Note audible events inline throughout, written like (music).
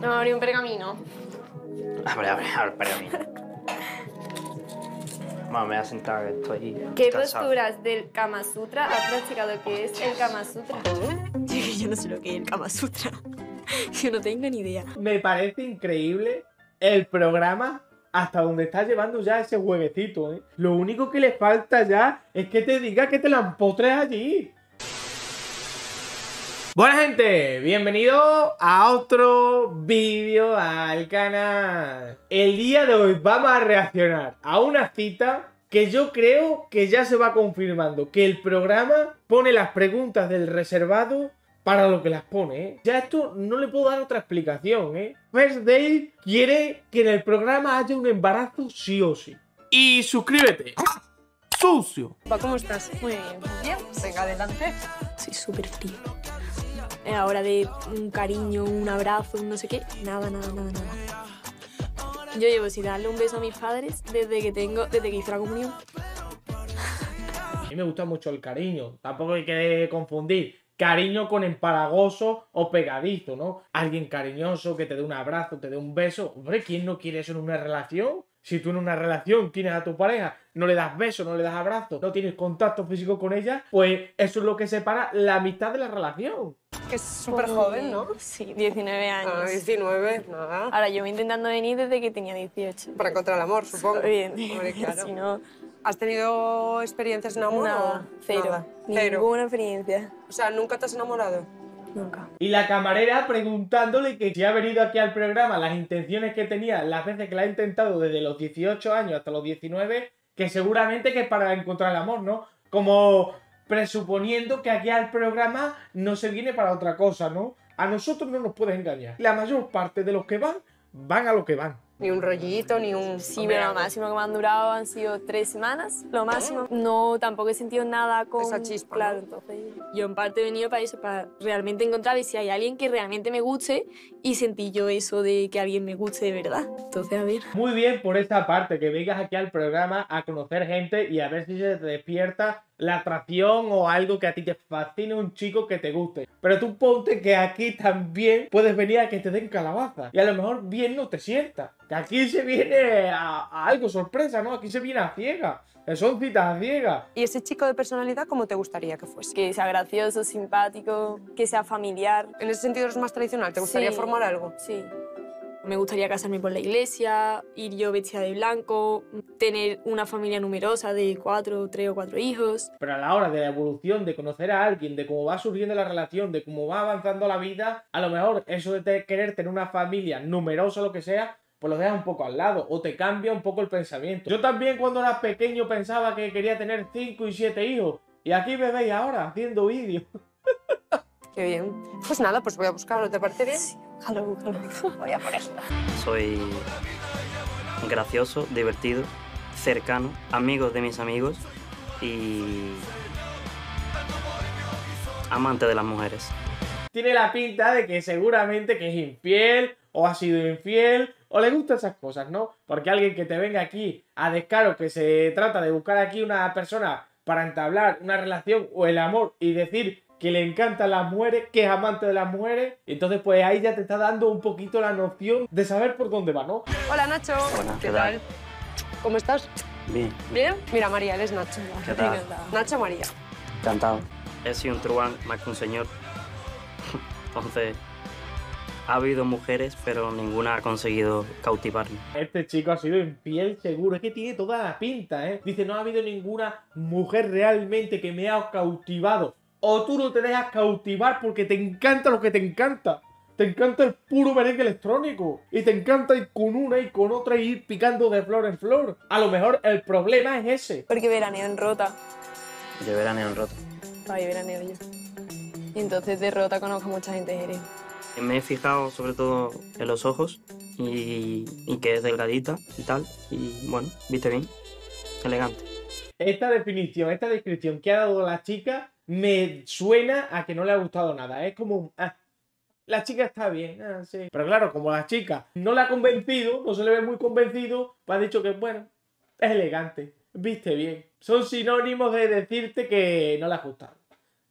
Vamos a abrir un pergamino. Abre, abre, abre, pergamino. Vamos, me voy a sentar, que estoy ¿Qué cansado. posturas del Kama Sutra has practicado que es el Kama Sutra? (laughs) Yo no sé lo que es el Kama Sutra. Yo no tengo ni idea. Me parece increíble el programa hasta donde está llevando ya ese jueguecito, ¿eh? Lo único que le falta ya es que te diga que te la empotres allí. Buena gente, bienvenido a otro vídeo al canal. El día de hoy vamos a reaccionar a una cita que yo creo que ya se va confirmando, que el programa pone las preguntas del reservado para lo que las pone, ¿eh? Ya esto no le puedo dar otra explicación, ¿eh? First Day quiere que en el programa haya un embarazo sí o sí. Y suscríbete. Sucio. ¿Cómo estás? Muy bien. Bien, venga, adelante. Soy súper frío. Es hora de un cariño, un abrazo, un no sé qué. Nada, nada, nada, nada. Yo llevo sin darle un beso a mis padres desde que tengo, desde que hice la comunión. A mí me gusta mucho el cariño. Tampoco hay que confundir cariño con empalagoso o pegadizo, ¿no? Alguien cariñoso que te dé un abrazo, te dé un beso. Hombre, ¿quién no quiere eso en una relación? Si tú en una relación tienes a tu pareja, no le das besos, no le das abrazos, no tienes contacto físico con ella, pues eso es lo que separa la amistad de la relación. Que es súper joven, ¿no? Sí, 19 años. Ah, 19, nada. Ahora, yo voy intentando venir desde que tenía 18. Para encontrar el amor, supongo. Bien, Hombre, (laughs) claro. si no, ¿Has tenido experiencias en amor? nada, o- cero. Nada, Cero. Ninguna experiencia. O sea, ¿nunca te has enamorado? Y la camarera preguntándole que si ha venido aquí al programa las intenciones que tenía las veces que la ha intentado desde los 18 años hasta los 19, que seguramente que es para encontrar el amor, ¿no? Como presuponiendo que aquí al programa no se viene para otra cosa, ¿no? A nosotros no nos pueden engañar. La mayor parte de los que van, van a lo que van. Ni un rollito, ni un... Sí, pero lo máximo que me han durado han sido tres semanas, lo máximo. No, tampoco he sentido nada con... Esa chispa, Claro, ¿no? entonces yo en parte he venido para eso, para realmente encontrar y si hay alguien que realmente me guste y sentí yo eso de que alguien me guste de verdad. Entonces, a ver. Muy bien por esta parte, que vengas aquí al programa a conocer gente y a ver si se te despierta la atracción o algo que a ti te fascine, un chico que te guste. Pero tú ponte que aquí también puedes venir a que te den calabaza. Y a lo mejor bien no te sienta. Que aquí se viene a, a algo sorpresa, ¿no? Aquí se viene a ciega. Son citas a ciegas. ¿Y ese chico de personalidad cómo te gustaría que fuese? Que sea gracioso, simpático, que sea familiar. En ese sentido eres más tradicional, ¿te gustaría Sí. formar algo? Sí. Me gustaría casarme por la iglesia, ir yo vestida de blanco, tener una familia numerosa de cuatro, tres o cuatro hijos. Pero a la hora de la evolución, de conocer a alguien, de cómo va surgiendo la relación, de cómo va avanzando la vida, a lo mejor eso de querer tener una familia numerosa o lo que sea, pues lo dejas un poco al lado o te cambia un poco el pensamiento. Yo también cuando era pequeño pensaba que quería tener 5 y 7 hijos. Y aquí me veis ahora haciendo vídeos. (laughs) Qué bien. Pues nada, pues voy a buscarlo, ¿te parece bien? Hello, (laughs) hello. Voy a por eso. Soy gracioso, divertido, cercano, amigo de mis amigos y amante de las mujeres. Tiene la pinta de que seguramente que es infiel o ha sido infiel o le gustan esas cosas, ¿no? Porque alguien que te venga aquí a descaro que se trata de buscar aquí una persona para entablar una relación o el amor y decir que le encantan las mujeres, que es amante de las mujeres, entonces pues ahí ya te está dando un poquito la noción de saber por dónde va, ¿no? Hola, Nacho. ¿Qué ¿qué tal? tal? ¿Cómo estás? Bien, ¿Bien? Mira, María, él es Nacho. ¿qué tal? Nacho María. Encantado. He sido un truán más que un señor. Entonces, ha habido mujeres, pero ninguna ha conseguido cautivarme. Este chico ha sido infiel seguro, es que tiene toda la pinta, ¿eh? Dice, no ha habido ninguna mujer realmente que me ha cautivado. O tú no te dejas cautivar porque te encanta lo que te encanta. Te encanta el puro merengue electrónico. Y te encanta ir con una y con otra y ir picando de flor en flor. A lo mejor el problema es ese. Porque veraneo en Rota. Yo veraneo en roto. Ahí veraneo yo. Y entonces de Rota conozco a mucha gente Jerez. Me he fijado sobre todo en los ojos y, y que es delgadita y tal. Y bueno, viste bien, elegante. Esta definición, esta descripción que ha dado la chica me suena a que no le ha gustado nada. Es como un... ah, la chica está bien, ah, sí. Pero claro, como la chica no la ha convencido, no se le ve muy convencido, pues ha dicho que, bueno, es elegante, viste bien. Son sinónimos de decirte que no le ha gustado,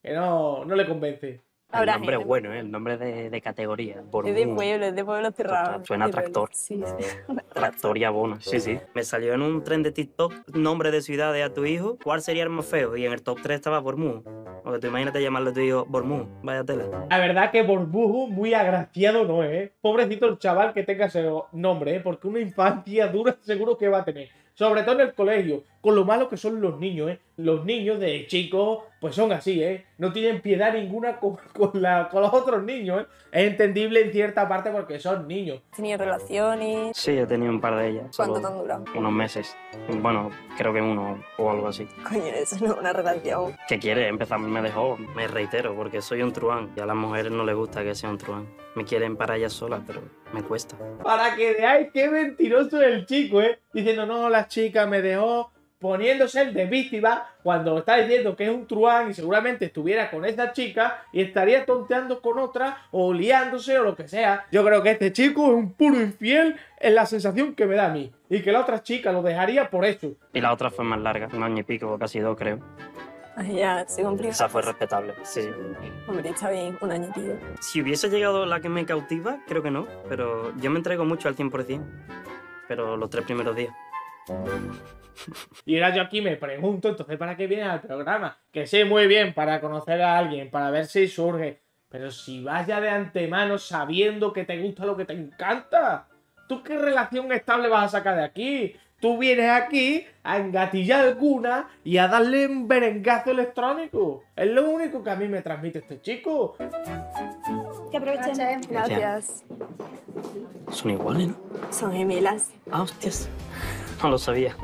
que no, no le convence. El nombre es bueno, ¿eh? el nombre de, de categoría. Es de pueblo, es de pueblo cerrado. Suena pueblo. tractor. Sí, sí. (laughs) Tractor y abono. Sí, sí. Me salió en un tren de TikTok nombre de ciudades a tu hijo. ¿Cuál sería el más feo? Y en el top 3 estaba Bormú. O que tú imagínate llamarle a tu hijo Bormú. Vaya tela. La verdad que Borbujo muy agraciado no es, ¿eh? Pobrecito el chaval que tenga ese nombre, ¿eh? Porque una infancia dura seguro que va a tener. Sobre todo en el colegio, con lo malo que son los niños, ¿eh? Los niños de chicos, pues son así, ¿eh? No tienen piedad ninguna con, (laughs) con la- con los otros niños, ¿eh? Es entendible en cierta parte porque son niños. Tenía relaciones. Sí, he tenido un par de ellas. ¿Cuánto te han durado? Unos meses. Bueno, creo que uno o algo así. Coño, eso no es una relación. ¿Qué quiere? Empezar me dejó. Me reitero, porque soy un truán. Y a las mujeres no les gusta que sea un truán. Me quieren para ellas solas, pero me cuesta. Para que veáis qué mentiroso es el chico, ¿eh? Diciendo, no, la chica me dejó poniéndose el de víctima cuando está diciendo que es un truán y seguramente estuviera con esa chica y estaría tonteando con otra o liándose o lo que sea. Yo creo que este chico es un puro infiel, es la sensación que me da a mí. Y que la otra chica lo dejaría por eso. Y la otra fue más larga, un año y pico, casi dos, creo. Ay, ya, se complica. Esa fue respetable, sí. Hombre, está bien, un año, tío. Si hubiese llegado la que me cautiva, creo que no. Pero yo me entrego mucho al 100%. Pero los tres primeros días. Y ahora yo aquí me pregunto, entonces, ¿para qué viene al programa? Que sé muy bien para conocer a alguien, para ver si surge. Pero si vas ya de antemano sabiendo que te gusta lo que te encanta, ¿tú qué relación estable vas a sacar de aquí? Tú vienes aquí a engatillar alguna y a darle un berengazo electrónico. Es lo único que a mí me transmite este chico. Que aprovechen. Gracias. Son iguales, ¿no? Son gemelas. Ah, hostias. No lo sabía.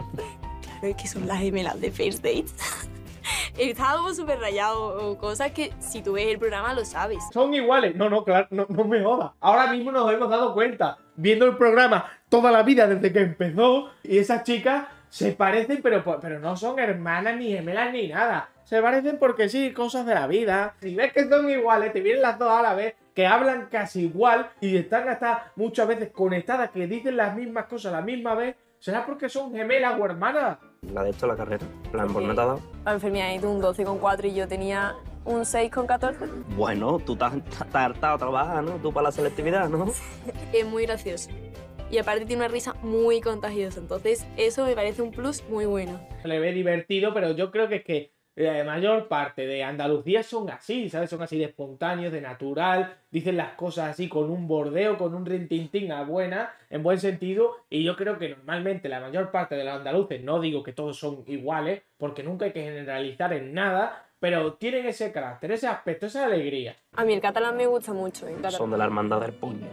Claro, es que son las gemelas de First Dates. (laughs) Estaba como súper rayado o cosas que si tú ves el programa lo sabes. Son iguales. No, no, claro, no, no me jodas. Ahora mismo nos hemos dado cuenta, viendo el programa toda la vida desde que empezó, y esas chicas se parecen, pero, pero no son hermanas ni gemelas ni nada. Se parecen porque sí, cosas de la vida. Si ves que son iguales, te vienen las dos a la vez, que hablan casi igual y están hasta muchas veces conectadas, que dicen las mismas cosas a la misma vez, ¿será porque son gemelas o hermanas? La de esto, la carrera. En plan, por no te ha dado. La enfermedad y tú un 12,4 y yo tenía un 6,14. Bueno, tú has hartado a trabajar, ¿no? Tú para la selectividad, ¿no? (laughs) Es muy gracioso. Y aparte tiene una risa muy contagiosa. Entonces eso me parece un plus muy bueno. Se le ve divertido, pero yo creo que es que la mayor parte de Andalucía son así, ¿sabes? Son así de espontáneos, de natural, dicen las cosas así con un bordeo, con un rintintín a buena, en buen sentido, y yo creo que normalmente la mayor parte de los andaluces, no digo que todos son iguales, porque nunca hay que generalizar en nada, pero tienen ese carácter, ese aspecto, esa alegría. A mí el catalán me gusta mucho. el catalán. Son de la hermandad del puño.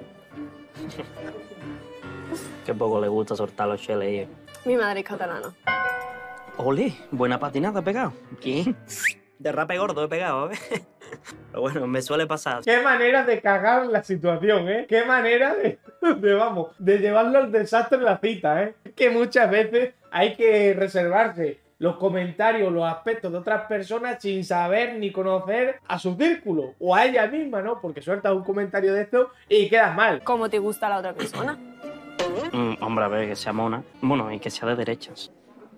Qué poco le gusta soltar los cheles. Mi madre es catalana. Ole, buena patinada he pegado. ¿Qué? (laughs) Derrape gordo he pegado, ¿eh? (laughs) Pero bueno, me suele pasar. Qué manera de cagar la situación, ¿eh? Qué manera de, de, vamos, de llevarlo al desastre la cita, ¿eh? Que muchas veces hay que reservarse los comentarios, los aspectos de otras personas sin saber ni conocer a su círculo o a ella misma, ¿no? Porque sueltas un comentario de esto y quedas mal. ¿Cómo te gusta la otra persona? Mm, hombre, a ver, que sea mona. Bueno, y que sea de derechas.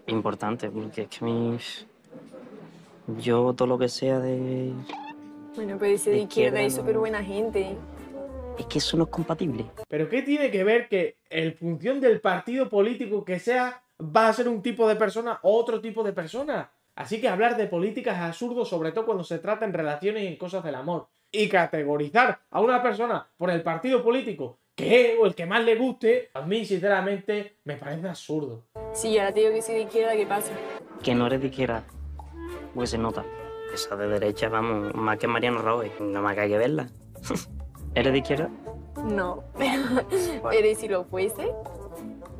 Importante, porque es que mi... Yo todo lo que sea de... Bueno, puede ser de De izquierda y izquierda, súper buena gente. Es que eso no es compatible. Pero ¿qué tiene que ver que en función del partido político que sea, va a ser un tipo de persona o otro tipo de persona? Así que hablar de política es absurdo, sobre todo cuando se trata en relaciones y en cosas del amor. Y categorizar a una persona por el partido político que es o el que más le guste, a mí sinceramente me parece absurdo. Si yo ahora te digo que soy de izquierda, ¿qué pasa? Que no eres de izquierda. Porque se nota. Esa de derecha, vamos, más que Mariano Rajoy. Nada más que hay que verla. (laughs) ¿Eres de izquierda? No, (laughs) pero ¿y si lo fuese?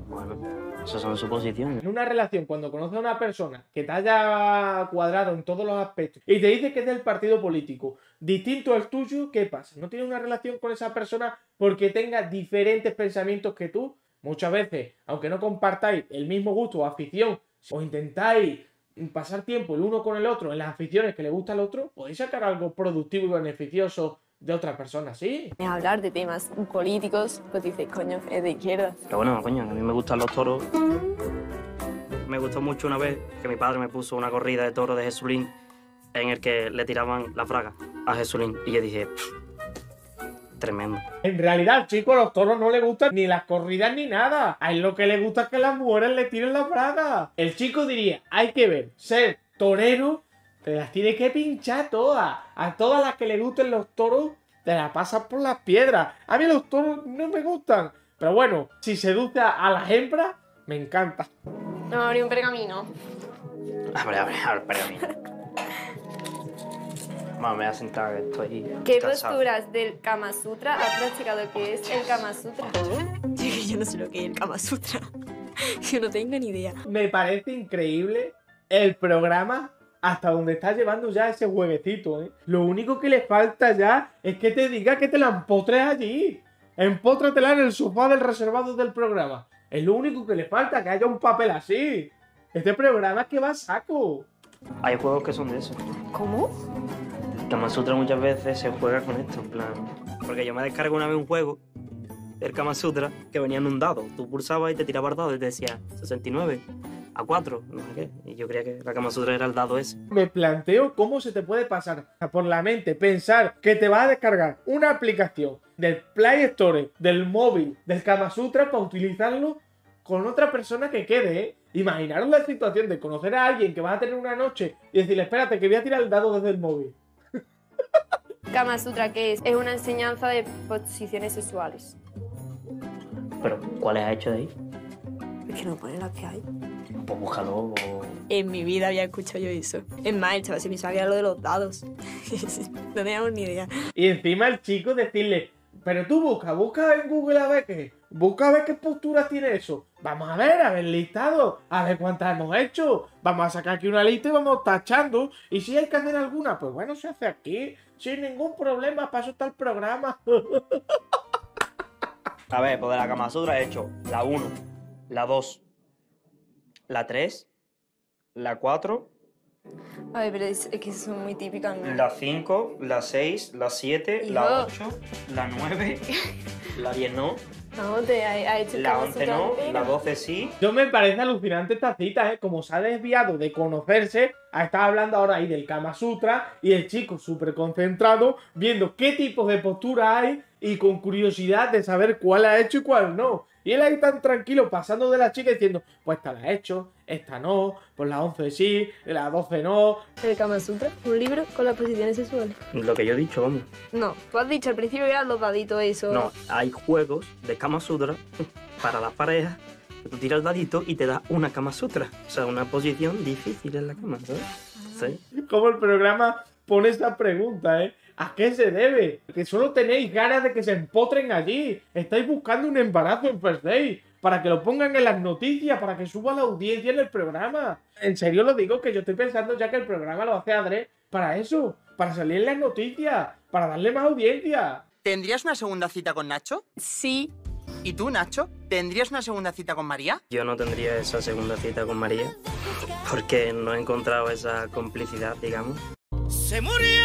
Bueno, esas son suposiciones. En una relación, cuando conoces a una persona que te haya cuadrado en todos los aspectos y te dice que es del partido político distinto al tuyo, ¿qué pasa? ¿No tienes una relación con esa persona porque tenga diferentes pensamientos que tú? Muchas veces, aunque no compartáis el mismo gusto o afición, o intentáis pasar tiempo el uno con el otro en las aficiones que le gusta al otro, podéis sacar algo productivo y beneficioso de otra persona, ¿sí? Es hablar de temas políticos, pues dices, coño, es de izquierda. Pero bueno, coño, a mí me gustan los toros. Me gustó mucho una vez que mi padre me puso una corrida de toros de Jesulín en el que le tiraban la fraga. a Jesulín. Y yo dije, tremendo. En realidad, al chico, a los toros no le gustan ni las corridas ni nada. A él lo que le gusta es que las mujeres le tiren la braga. El chico diría, hay que ver, ser torero, te las tiene que pinchar todas. A todas las que le gusten los toros, te las pasas por las piedras. A mí los toros no me gustan. Pero bueno, si seduce a las hembras, me encanta. No, abrí un pergamino. Abre, abre, abre, pergamino. Vamos, me voy a sentar, que estoy ¿Qué cansado. posturas del Kama Sutra has practicado que es el Kama Sutra? (laughs) Yo no sé lo que es el Kama Sutra. (laughs) Yo no tengo ni idea. Me parece increíble el programa hasta donde está llevando ya ese jueguecito, ¿eh? Lo único que le falta ya es que te diga que te la empotres allí. Empótratela en el sofá del reservado del programa. Es lo único que le falta, que haya un papel así. Este programa es que va a saco. Hay juegos que son de eso. ¿Cómo? Kama Sutra muchas veces se juega con esto, en plan. Porque yo me descargo una vez un juego del Kama Sutra que venía en un dado. Tú pulsabas y te tiraba el dado y te decía 69 a 4, no sé qué. Y yo creía que la Kama Sutra era el dado ese. Me planteo cómo se te puede pasar por la mente pensar que te vas a descargar una aplicación del Play Store, del móvil, del Kama Sutra para utilizarlo con otra persona que quede, ¿eh? Imaginaros la situación de conocer a alguien que vas a tener una noche y decirle, espérate, que voy a tirar el dado desde el móvil. (laughs) Kama Sutra, ¿qué es? Es una enseñanza de posiciones sexuales. Pero, ¿cuáles has hecho de ahí? Es que no pone las que hay. Pues búscalo o... En mi vida había escuchado yo eso. Es más, el chaval se pensaba que era lo de los dados. (laughs) no teníamos ni idea. Y encima el chico decirle, pero tú busca, busca en Google a ver qué, busca a ver qué posturas tiene eso. Vamos a ver, a ver listado, a ver cuántas hemos hecho. Vamos a sacar aquí una lista y vamos tachando. Y si hay que hacer alguna, pues bueno, se hace aquí, sin ningún problema, para eso está el programa. (laughs) A ver, pues de la Kama Sutra he hecho la 1, la 2, la 3, la 4, A ver, pero es, es que son muy típicas, ¿no? la 5, la 6, la 7, la Hijo. 8, la 9, (laughs) la 10 no, No, te ha, ha hecho la Kama 11 Sutra no, la 12 sí. Yo me parece alucinante esta cita, ¿eh? Como se ha desviado de conocerse, a estar hablando ahora ahí del Kama Sutra y el chico súper concentrado viendo qué tipos de postura hay y con curiosidad de saber cuál ha hecho y cuál no. Y él ahí tan tranquilo pasando de la chica diciendo, pues esta la he hecho, esta no, pues la 11 sí, la 12 no. El Kama Sutra, un libro con las posiciones sexuales. Lo que yo he dicho, vamos. No, tú has dicho al principio que eran los daditos eso. No, hay juegos de Kama Sutra para las parejas. que Tú tiras el dadito y te da una Kama Sutra. O sea, una posición difícil en la cama, ¿sabes? Sí. Como el programa pone esta pregunta, ¿eh? ¿A qué se debe? Que solo tenéis ganas de que se empotren allí. Estáis buscando un embarazo en First Day. Para que lo pongan en las noticias, para que suba la audiencia en el programa. En serio lo digo, que yo estoy pensando ya que el programa lo hace Adre para eso. Para salir en las noticias. Para darle más audiencia. ¿Tendrías una segunda cita con Nacho? Sí, ¿Y tú, Nacho? ¿Tendrías una segunda cita con María? Yo no tendría esa segunda cita con María porque no he encontrado esa complicidad, digamos. ¡Se murió!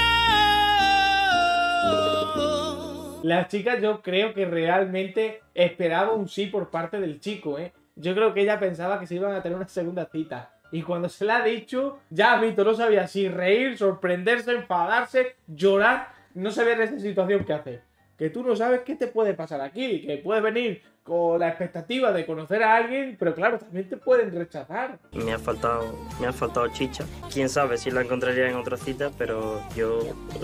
La chica yo creo que realmente esperaba un sí por parte del chico, ¿eh? Yo creo que ella pensaba que se iban a tener una segunda cita. Y cuando se la ha dicho, ya Vito no sabía si reír, sorprenderse, enfadarse, llorar. No sabía en esa situación qué hacer. Que tú no sabes qué te puede pasar aquí. Que puedes venir con la expectativa de conocer a alguien, pero claro, también te pueden rechazar. Me ha faltado, me ha faltado chicha. Quién sabe si la encontraría en otra cita, pero yo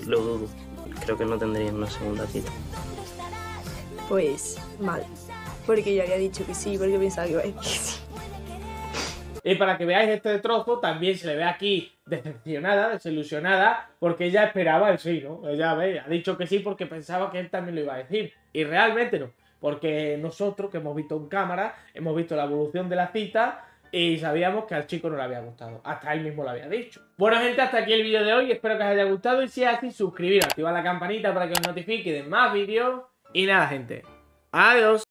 lo dudo. Creo que no tendría una segunda cita. pues mal. Porque yo había dicho que sí, porque pensaba que iba a decir que sí. Y para que veáis este trozo, también se le ve aquí decepcionada, desilusionada, porque ella esperaba el sí, ¿no? Ella ve, ha dicho que sí porque pensaba que él también lo iba a decir. Y realmente no. Porque nosotros, que hemos visto en cámara, hemos visto la evolución de la cita y sabíamos que al chico no le había gustado. Hasta él mismo lo había dicho. Bueno, gente, hasta aquí el vídeo de hoy. Espero que os haya gustado. Y si es así, suscribiros, activar la campanita para que os notifique de más vídeos. Y nada, gente. Adiós.